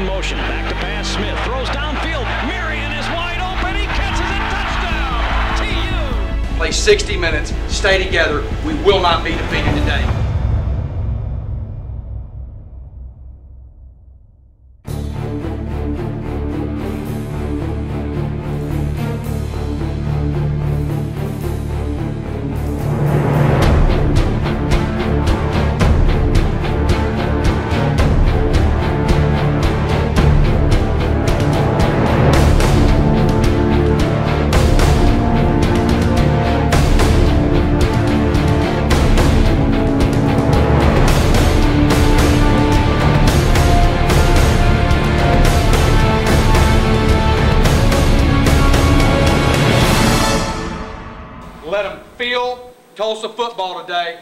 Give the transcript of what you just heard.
in motion. Back to pass. Smith throws downfield. Marion is wide open. He catches it. Touchdown. TU. Play 60 minutes. Stay together. We will not be defeated today. Feel Tulsa football today